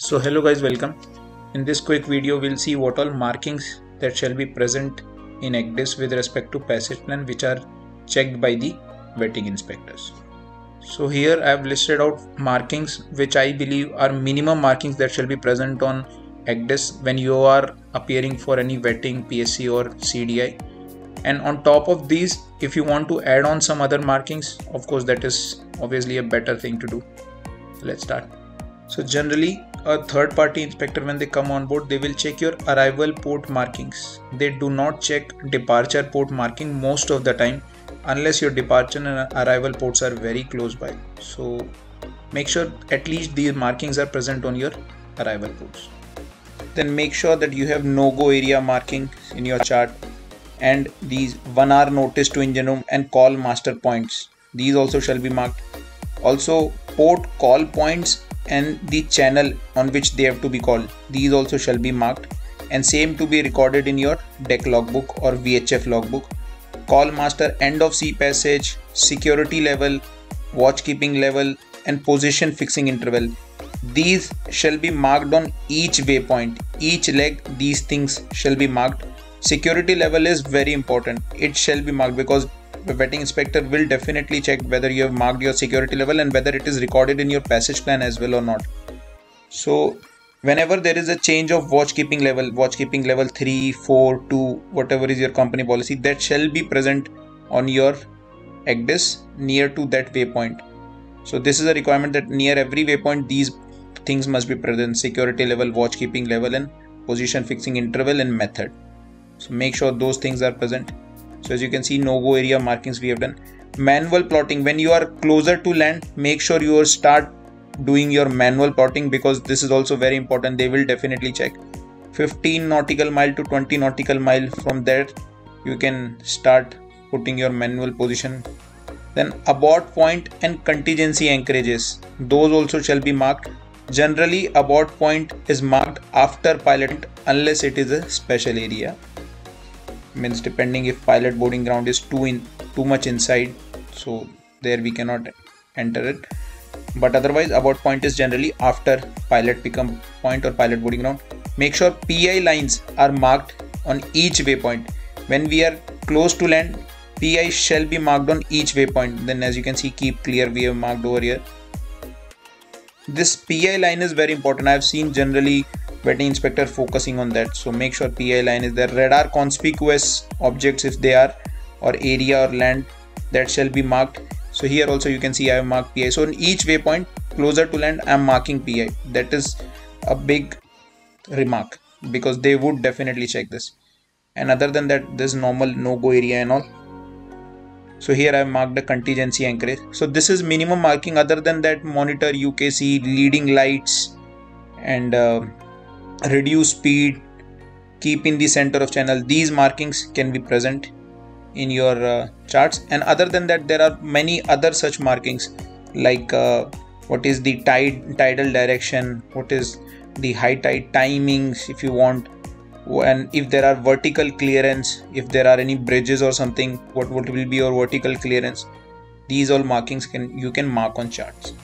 So hello guys welcome. In this quick video we'll see what all markings that shall be present in ECDIS with respect to passage plan which are checked by the vetting inspectors. So here I have listed out markings which I believe are minimum markings that shall be present on ECDIS when you are appearing for any vetting PSC or CDI and on top of these if you want to add on some other markings of course that is obviously a better thing to do. Let's start. So generally a third party inspector when they come on board they will check your arrival port markings. They do not check departure port marking most of the time unless your departure and arrival ports are very close by. So make sure at least these markings are present on your arrival ports. Then make sure that you have no-go area marking in your chart and these one hour notice to engine room and call master points. These also shall be marked. Also port call points and the channel on which they have to be called. These also shall be marked and same to be recorded in your deck logbook or VHF logbook. Call master end of sea passage security level watch keeping level and position fixing interval. These shall be marked on each waypoint. Each leg these things shall be marked. Security level is very important. It shall be marked because the vetting inspector will definitely check whether you have marked your security level and whether it is recorded in your passage plan as well or not. So whenever there is a change of watch keeping level watch keeping level 3 4 2 whatever is your company policy that shall be present on your ECDIS near to that waypoint. So this is a requirement that near every waypoint these things must be present security level watch keeping level and position fixing interval and method. So make sure those things are present so as you can see no go area markings we have done. Manual plotting. When you are closer to land make sure you start doing your manual plotting because this is also very important. They will definitely check. 15 nautical mile to 20 nautical mile from there you can start putting your manual position. Then abort point and contingency anchorages. Those also shall be marked. Generally abort point is marked after pilot unless it is a special area means depending if pilot boarding ground is too in too much inside so there we cannot enter it. But otherwise abort point is generally after pilot become point or pilot boarding ground. Make sure pi lines are marked on each waypoint. When we are close to land pi shall be marked on each waypoint. Then as you can see keep clear we have marked over here. This pi line is very important. I've seen generally vetting inspector focusing on that. So make sure pi line is there. Radar conspicuous objects if they are or area or land that shall be marked. So here also you can see i have marked pi so in each waypoint closer to land i'm marking pi that is a big remark because they would definitely check this. And other than that this normal no go area and all. So here I've marked the contingency anchorage. So this is minimum marking. Other than that monitor UKC, leading lights and uh, reduce speed keep in the center of channel. These markings can be present in your uh, charts. And other than that there are many other such markings like uh, what is the tide tidal direction what is the high tide timings if you want. And if there are vertical clearance if there are any bridges or something what, what will be your vertical clearance? These all markings can you can mark on charts